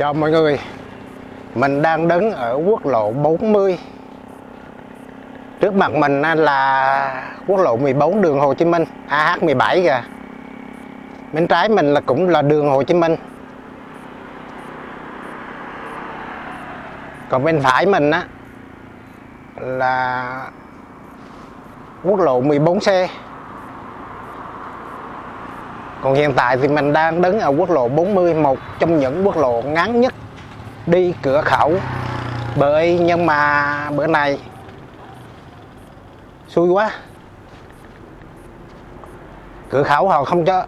cho mọi người. Mình đang đứng ở quốc lộ 40 trước mặt mình là quốc lộ 14 đường Hồ Chí Minh AH17 kìa. Bên trái mình là cũng là đường Hồ Chí Minh. Còn bên phải mình á là quốc lộ 14C còn hiện tại thì mình đang đứng ở quốc lộ 40 một trong những quốc lộ ngắn nhất đi cửa khẩu. Bởi nhưng mà bữa nay xui quá. Cửa khẩu họ không cho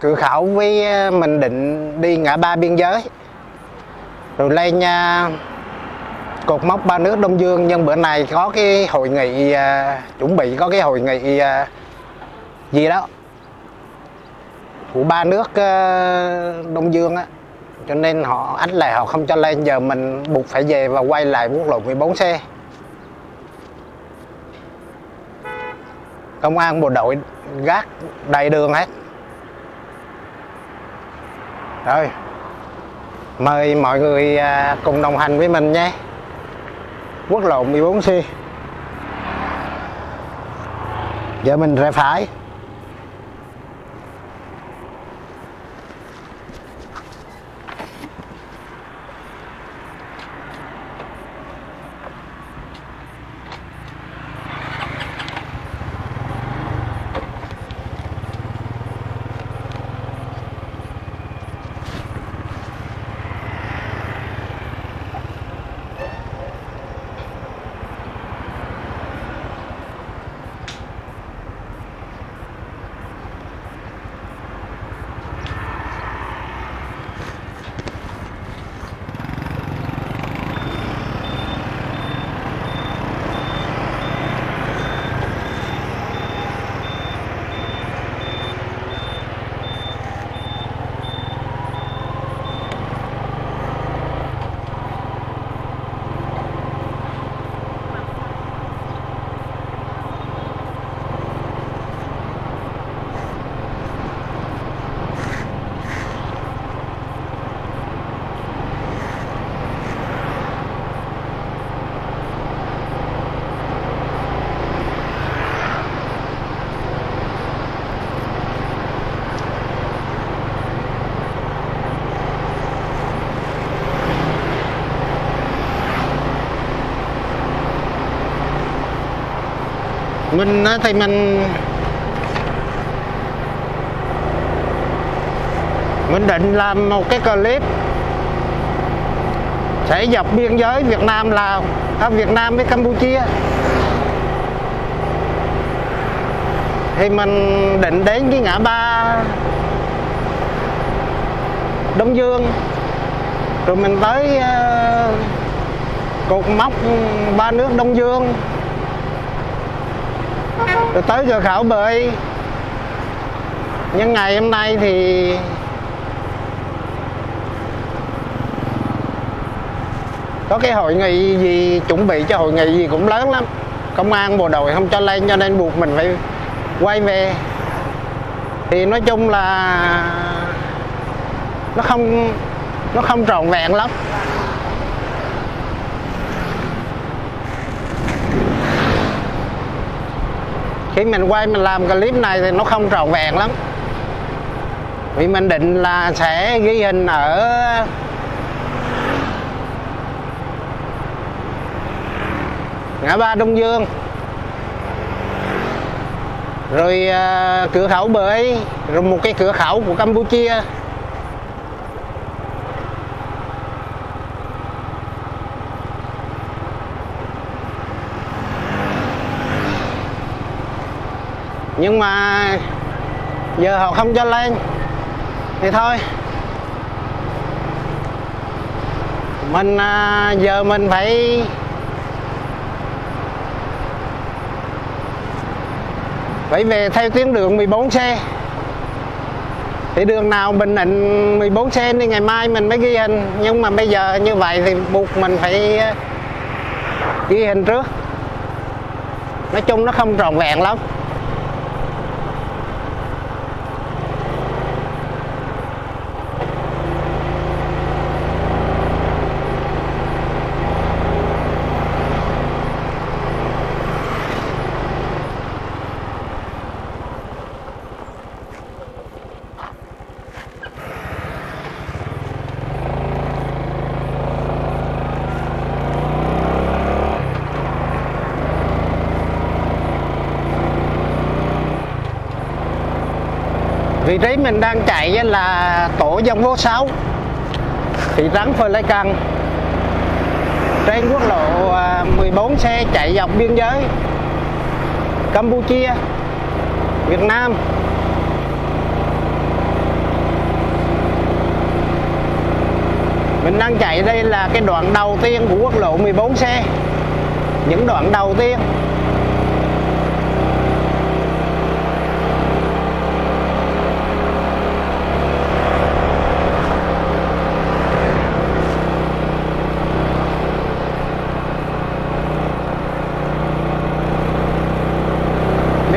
cửa khẩu với mình định đi ngã ba biên giới. Rồi lên nha cột mốc ba nước Đông Dương nhưng bữa nay có cái hội nghị uh, chuẩn bị có cái hội nghị uh, gì đó của ba nước ờ, Đông Dương á. Cho nên họ ách lại họ không cho lên, giờ mình buộc phải về và quay lại quốc lộ 14C công an bộ đội gác đầy đường hết. Rồi, mời mọi người à, cùng đồng hành với mình nhé. Quốc lộ 14C giờ mình rẽ phải. Mình thì mình mình định làm một cái clip sẽ dọc biên giới Việt Nam Lào à, Việt Nam với Campuchia. Thì mình định đến cái ngã ba Đông Dương. Rồi mình tới uh, cột mốc ba nước Đông Dương rồi tới cửa khẩu bơi. Nhưng ngày hôm nay thì có cái hội nghị gì, chuẩn bị cho hội nghị gì cũng lớn lắm. Công an bộ đội không cho lên cho nên buộc mình phải quay về. Thì nói chung là nó không nó không trọn vẹn lắm. Khi mình quay mình làm clip này thì nó không trọn vẹn lắm. Vì mình định là sẽ ghi hình ở ngã ba Đông Dương. Rồi uh, cửa khẩu bởi rồi một cái cửa khẩu của Campuchia. Nhưng mà giờ họ không cho lên thì thôi. Mình à, giờ mình phải phải về theo tuyến đường 14C thì đường nào Bình Định 14C thì ngày mai mình mới ghi hình. Nhưng mà bây giờ như vậy thì buộc mình phải à, ghi hình trước. Nói chung nó không tròn vẹn lắm. Vị trí mình đang chạy là tổ dân phố 6 thị trấn Phơi Lai Căng. Trên quốc lộ à, 14 xe chạy dọc biên giới, Campuchia, Việt Nam. Mình đang chạy đây là cái đoạn đầu tiên của quốc lộ 14 xe những đoạn đầu tiên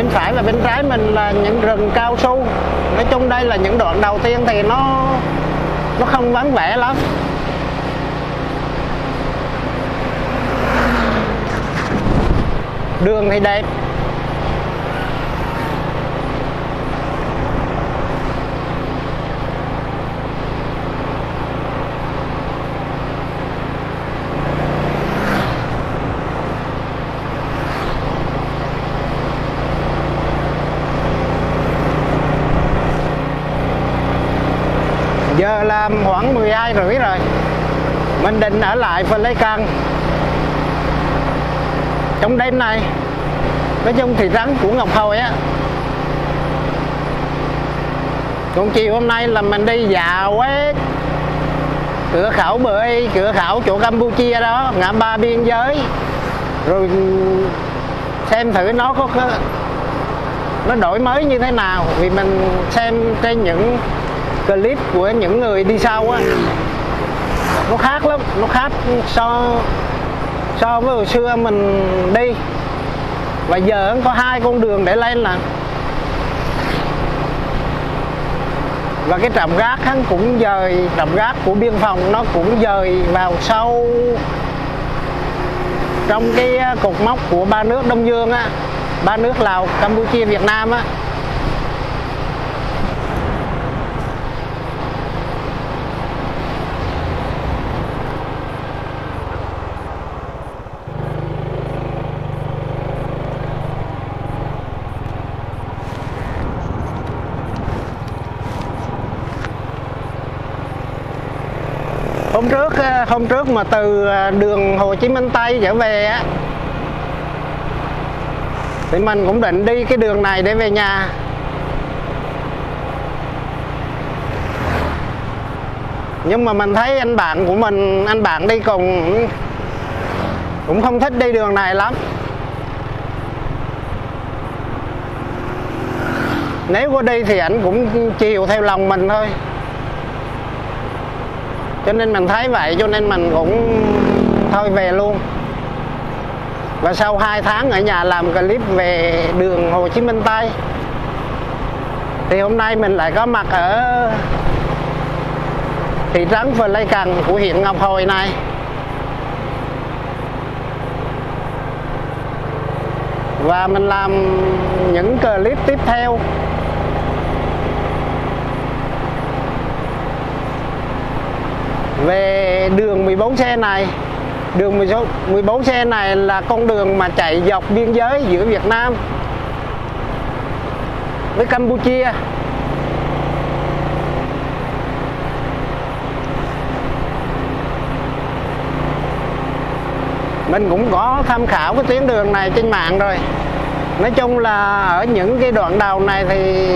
bên phải và bên trái mình là những rừng cao su. Nói chung đây là những đoạn đầu tiên thì nó nó không vắng vẻ lắm. Đường thì đẹp giờ là khoảng 12 rưỡi rồi. Mình định ở lại phần lấy căn trong đêm này nói chung thì rắn của ngọc hồi á. Còn chiều hôm nay là mình đi dạo quét cửa khẩu y, cửa khẩu chỗ campuchia đó ngã ba biên giới. Rồi xem thử nó có, có nó đổi mới như thế nào. Vì mình xem trên những clip của những người đi sau á, nó khác lắm, nó khác so so với hồi xưa mình đi. Và giờ có hai con đường để lên nè. Và cái trạm gác hắn cũng dời, trạm gác của biên phòng nó cũng dời vào sâu trong cái à, cột mốc của ba nước Đông Dương á, ba nước Lào, Campuchia, Việt Nam á. Hôm trước ờ, hôm trước mà từ ờ, đường Hồ Chí Minh Tây trở về á, thì mình cũng định đi cái đường này để về nhà. Nhưng mà mình thấy anh bạn của mình, anh bạn đi cùng cũng không thích đi đường này lắm. Nếu có đi thì ảnh cũng chiều theo lòng mình thôi cho nên mình thấy vậy, cho nên mình cũng thôi về luôn. Và sau 2 tháng ở nhà làm clip về đường Hồ Chí Minh Tây, thì hôm nay mình lại có mặt ở thị trấn Phờ Lây Cần của huyện Ngọc Hồi này. Và mình làm những clip tiếp theo. Về đường 14 xe này, đường 14 xe này là con đường mà chạy dọc biên giới giữa Việt Nam với Campuchia. Mình cũng có tham khảo cái tuyến đường này trên mạng rồi. Nói chung là ở những cái đoạn đầu này thì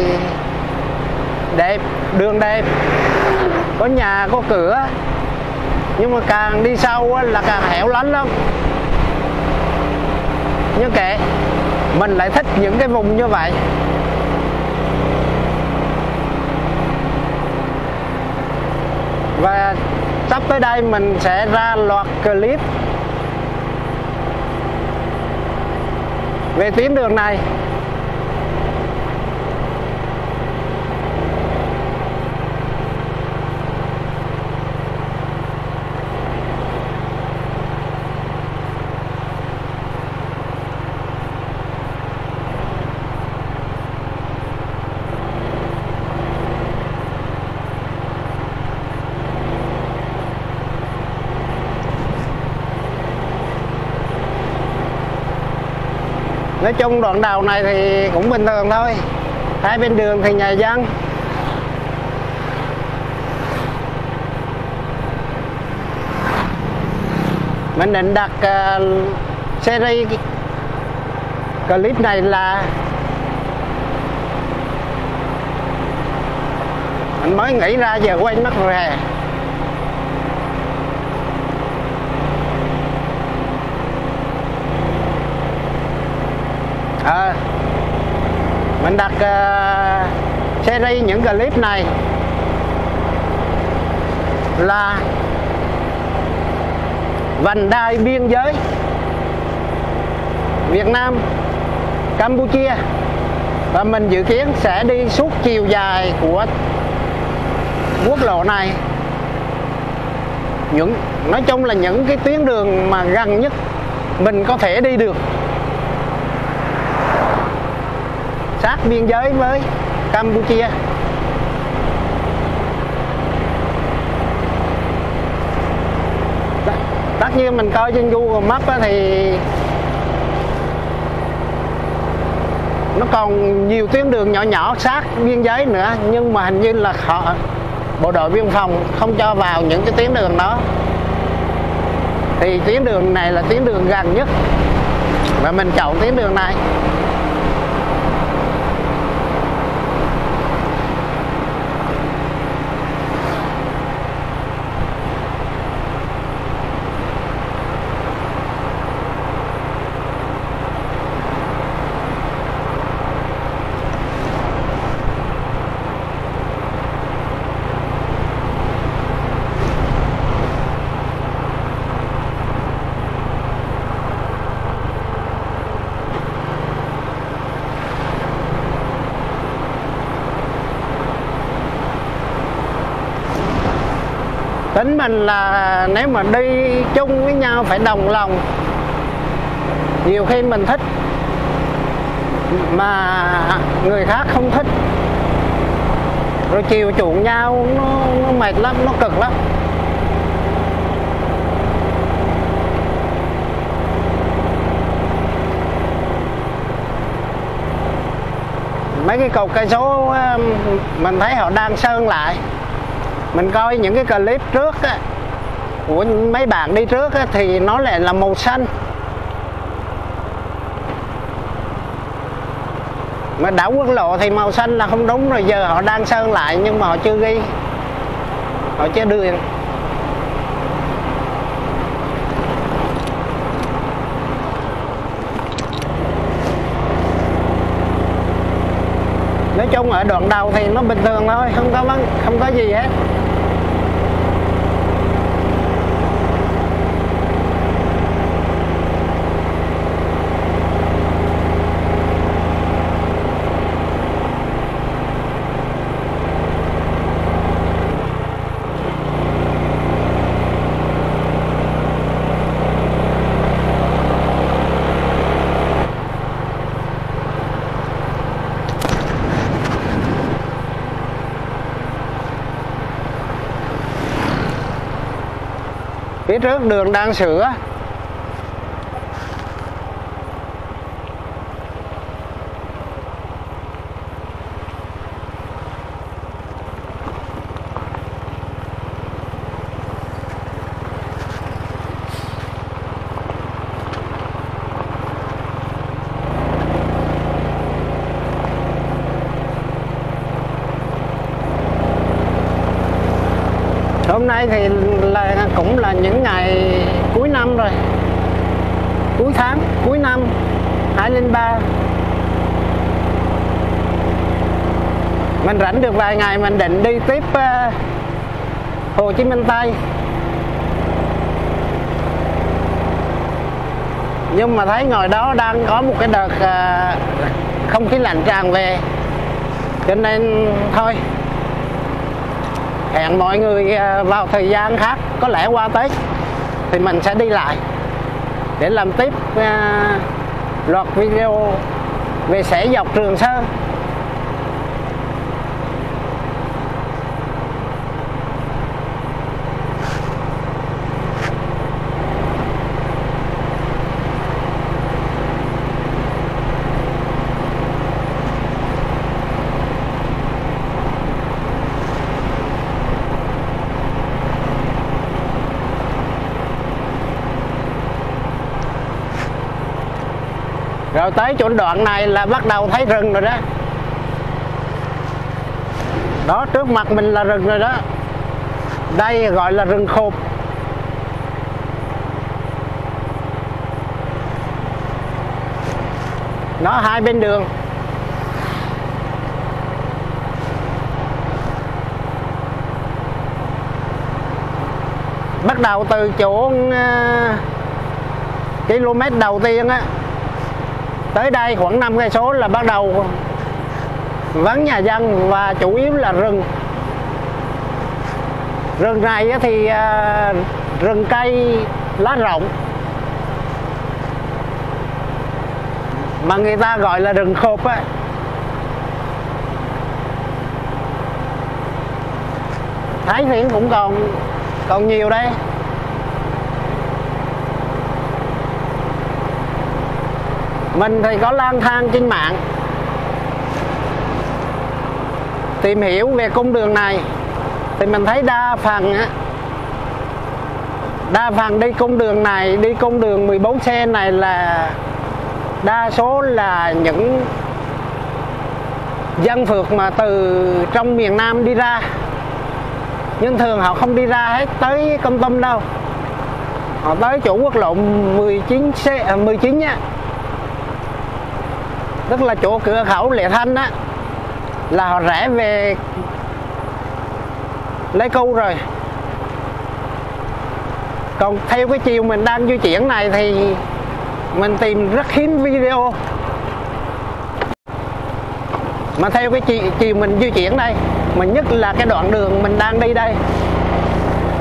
đẹp, đường đẹp. Có nhà, có cửa nhưng mà càng đi sâu là càng hẻo lánh lắm. Nhưng kệ mình lại thích những cái vùng như vậy. Và sắp tới đây mình sẽ ra loạt clip về tuyến đường này. nói chung đoạn đầu này thì cũng bình thường thôi. Hai bên đường thì nhà dân. Mình định đặt uh, series clip này là mình mới nghĩ ra giờ quay mất rồi à, mình đặt uh, series những clip này là vành đai biên giới Việt Nam Campuchia và mình dự kiến sẽ đi suốt chiều dài của quốc lộ này. Những nói chung là những cái tuyến đường mà gần nhất mình có thể đi được sát biên giới với Campuchia. Tất nhiên mình coi trên Google Maps thì nó còn nhiều tuyến đường nhỏ nhỏ sát biên giới nữa, nhưng mà hình như là họ, bộ đội biên phòng không cho vào những cái tuyến đường đó. Thì tuyến đường này là tuyến đường gần nhất và mình chọn tuyến đường này. Tính mình là nếu mà đi chung với nhau phải đồng lòng. Nhiều khi mình thích mà người khác không thích. Rồi chiều chuộng nhau nó, nó mệt lắm nó cực lắm. Mấy cái cột cây số um, mình thấy họ đang sơn lại mình coi những cái clip trước á, của mấy bạn đi trước á, thì nó lại là màu xanh. Mà đảo quốc lộ thì màu xanh là không đúng rồi giờ họ đang sơn lại nhưng mà họ chưa ghi họ chưa đưa. Chung ở đoạn đầu thì nó bình thường thôi, không có không có gì hết. Phía trước đường đang sửa. Hôm nay thì cũng là những ngày cuối năm rồi. Cuối tháng cuối năm 2003 mình rảnh được vài ngày mình định đi tiếp uh, Hồ Chí Minh Tây. Nhưng mà thấy ngồi đó đang có một cái đợt uh, không khí lạnh tràn về. Cho nên thôi hẹn mọi người à, vào thời gian khác có lẽ qua Tết thì mình sẽ đi lại để làm tiếp uh, loạt video về sẻ dọc Trường Sơn. Rồi tới chỗ đoạn này là bắt đầu thấy rừng rồi đó. Đó trước mặt mình là rừng rồi đó. Đây gọi là rừng khộp nó hai bên đường. Bắt đầu từ chỗ uh, km đầu tiên á tới đây khoảng 5 cây số là bắt đầu vắng nhà dân và chủ yếu là rừng. Rừng này thì à, rừng cây lá rộng. Mà người ta gọi là rừng khộp á. Thái thì cũng còn còn nhiều đây. Mình thì có lang thang trên mạng. Tìm hiểu về cung đường này thì mình thấy đa phần á, đa phần đi cung đường này, đi cung đường 14 xe này là đa số là những dân phượt mà từ trong miền Nam đi ra. Nhưng thường họ không đi ra hết tới công tâm đâu. Họ tới chỗ quốc lộ 19 C 19 á tức là chỗ cửa khẩu Lệ Thanh á là họ rẽ về lấy câu rồi. Còn theo cái chiều mình đang di chuyển này thì mình tìm rất hiếm video. Mà theo cái chiều, chiều mình di chuyển đây mà nhất là cái đoạn đường mình đang đi đây.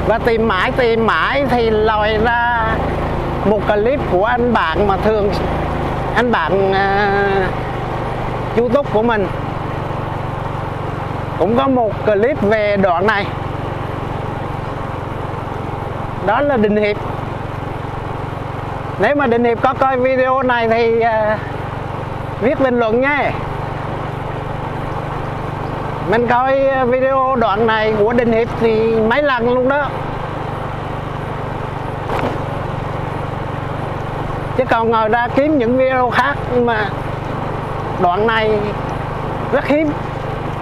Và tìm mãi tìm mãi thì lòi ra một clip của anh bạn mà thường anh bạn uh, youtube của mình. Cũng có một clip về đoạn này. Đó là Đình Hiệp. Nếu mà Đình Hiệp có coi video này thì uh, viết bình luận nhé. Mình coi à, video đoạn này của Đình Hiệp thì mấy lần luôn đó. Chứ còn ngồi ra kiếm những video khác mà đoạn này rất hiếm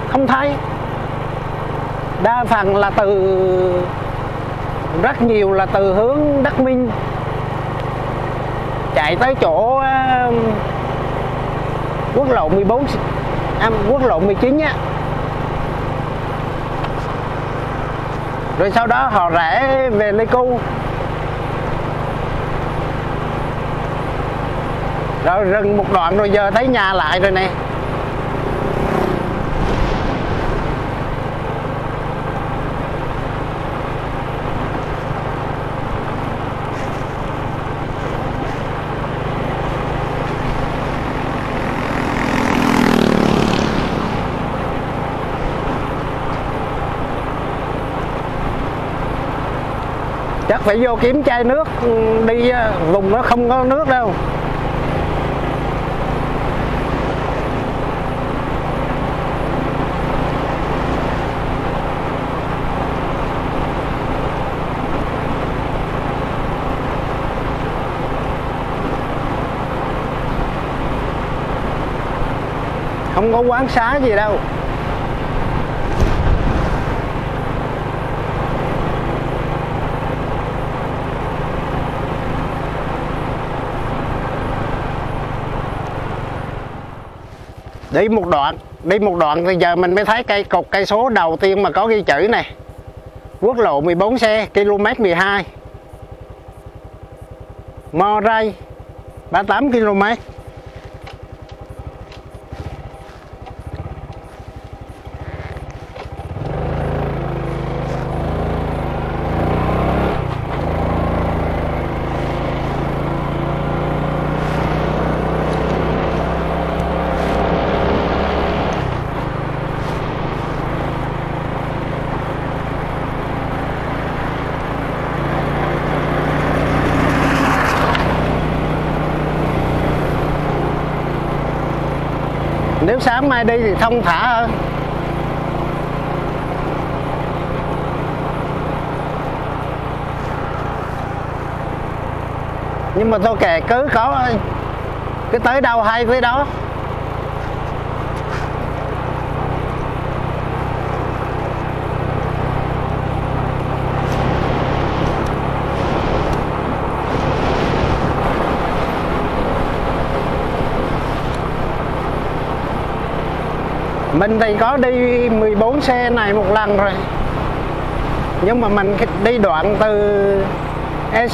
không thấy. Đa phần là từ rất nhiều là từ hướng Đắc Minh. Chạy tới chỗ uh, quốc lộ 14 à, um, quốc lộ 19 á. Rồi sau đó họ rẽ về Lê Cung rồi rừng một đoạn rồi giờ thấy nhà lại rồi nè. Chắc phải vô kiếm chai nước, đi ờ, vùng nó không có nước đâu. Không có quán xá gì đâu. Đi một đoạn, đi một đoạn thì giờ mình mới thấy cây cột cây số đầu tiên mà có ghi chữ này. Quốc lộ 14 xe km 12 Mo Ray 38 km nếu sáng mai đi thì thông thả hơn nhưng mà tôi kể cứ có, cứ tới đâu hay tới đó. Mình thì có đi 14 xe này một lần rồi. Nhưng mà mình đi đoạn từ e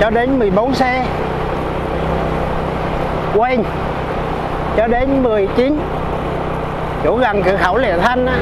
cho đến 14 xe. Quên cho đến 19 chỗ gần cửa khẩu Lệ Thanh á.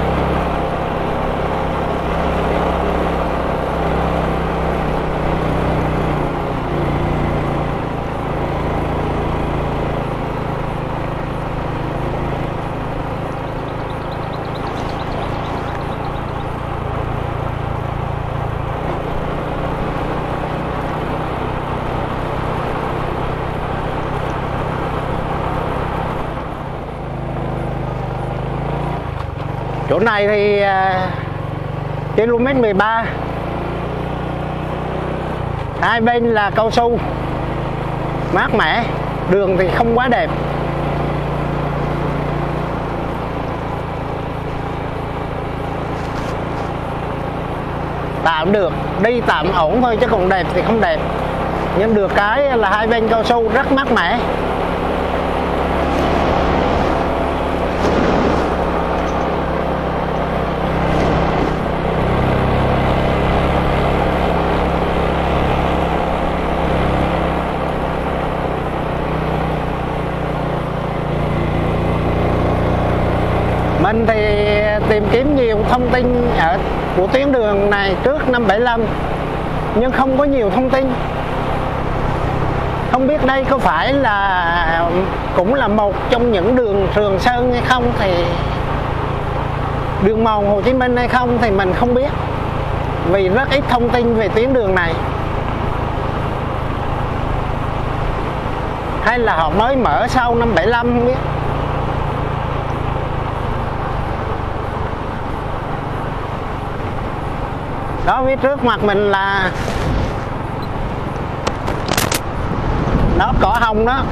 Này thì à, km 13 hai bên là cao su, mát mẻ, đường thì không quá đẹp. Tạm được, đi tạm ổn thôi chứ còn đẹp thì không đẹp. Nhưng được cái là hai bên cao su rất mát mẻ. Mình thì tìm kiếm nhiều thông tin ở của tuyến đường này trước năm 75 nhưng không có nhiều thông tin. Không biết đây có phải là, cũng là một trong những đường Trường Sơn hay không thì đường mòn Hồ Chí Minh hay không thì mình không biết, vì rất ít thông tin về tuyến đường này. Hay là họ mới mở sau năm 75 không biết. Đó, phía trước mặt mình là đó cỏ hồng đó.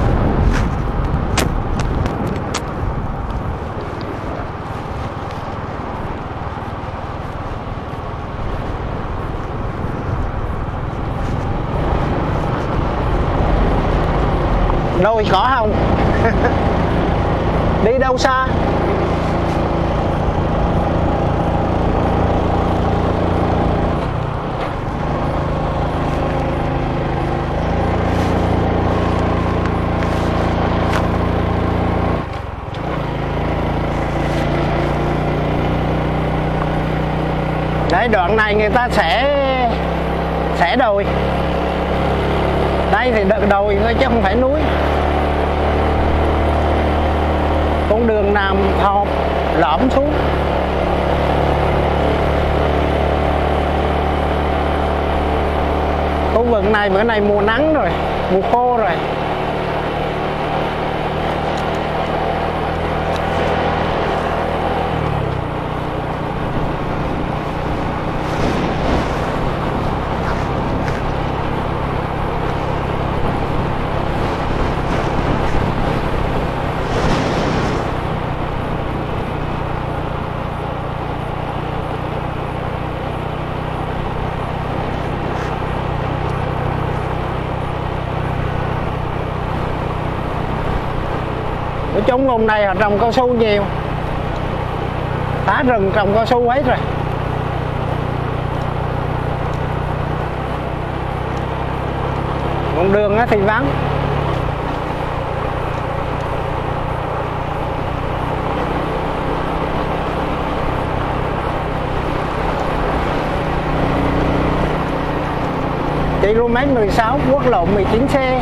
Đôi cỏ hồng. Đi đâu xa? Cái đoạn này người ta sẽ sẽ đồi. Đây thì đồi thôi chứ không phải núi. Con đường nằm thọp lõm xuống. Khu vực này bữa nay mùa nắng rồi, Mùa khô rồi. Ở trong hôm này họ trồng cao su nhiều. Phá rừng trồng cao su hết rồi. Con đường thì vắng. Km 16 quốc lộ 19C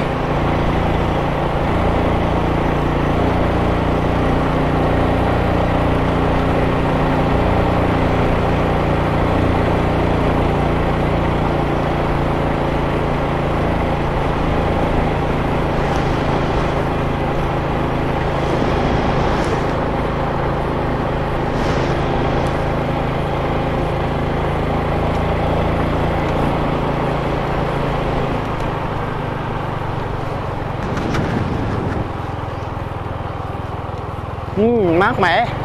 mát mẻ.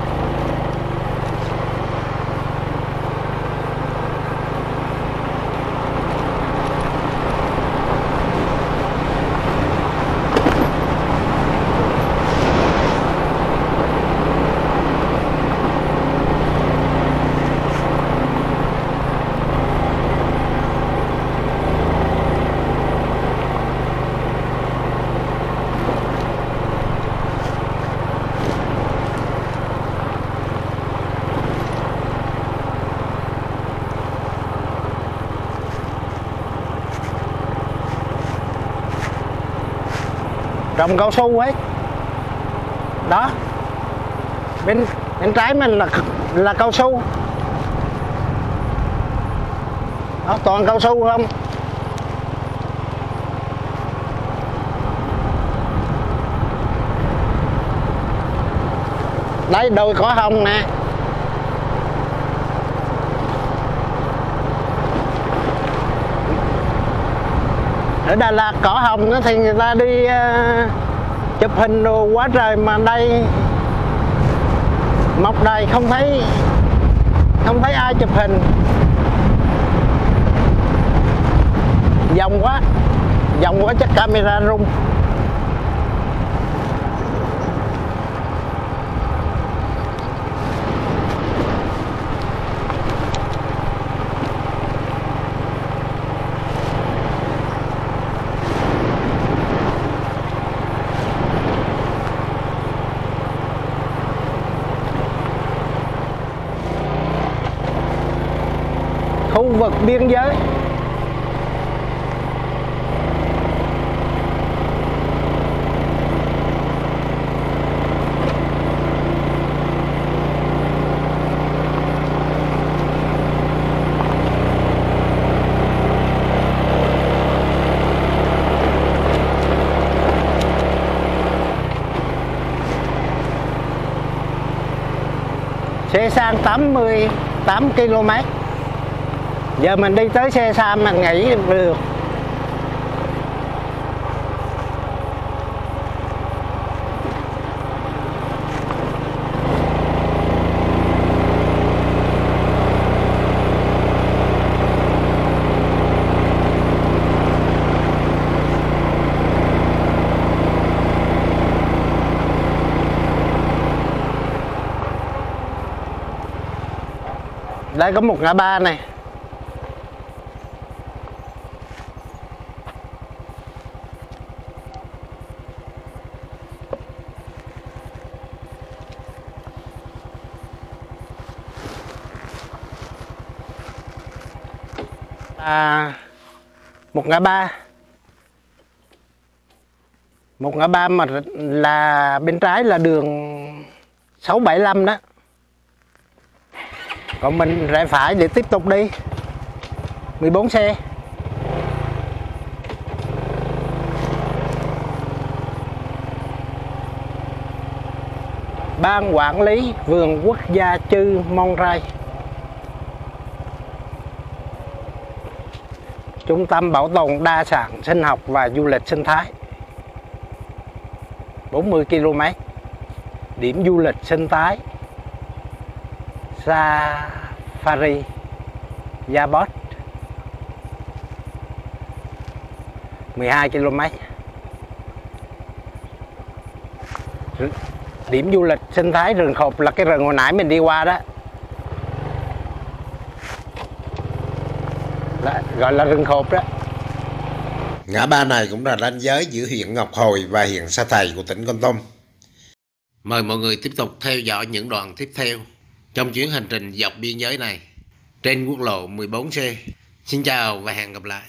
Trồng cao su ấy. Đó. Bên bên trái mình là là cao su đó, toàn cao su không? Đấy đôi có hồng nè. Ở Đà Lạt cỏ hồng thì người ta đi uh, chụp hình đồ quá trời mà đây. Mọc đầy không thấy không thấy ai chụp hình. Dòng quá dòng quá chắc camera rung. Khu vực biên giới. Xe sang 88 km giờ mình đi tới xe xa mình nghỉ được. Đây có một ngã ba này. À, một ngã ba. Một ngã ba mà là bên trái là đường 675 đó. Còn mình rẽ phải để tiếp tục đi. 14 xe. Ban quản lý vườn quốc gia Chư Mong Rai. Trung tâm bảo tồn đa sản sinh học và du lịch sinh thái. 40 km. Điểm du lịch sinh thái. Safari. Yabot. 12 km. Điểm du lịch sinh thái rừng khộp là cái rừng hồi nãy mình đi qua đó là, gọi là rừng khộp đó Ngã ba này cũng là ranh giới giữa huyện Ngọc Hồi và huyện Sa Thầy của tỉnh Con Tum. Mời mọi người tiếp tục theo dõi những đoạn tiếp theo trong chuyến hành trình dọc biên giới này trên quốc lộ 14C. Xin chào và hẹn gặp lại.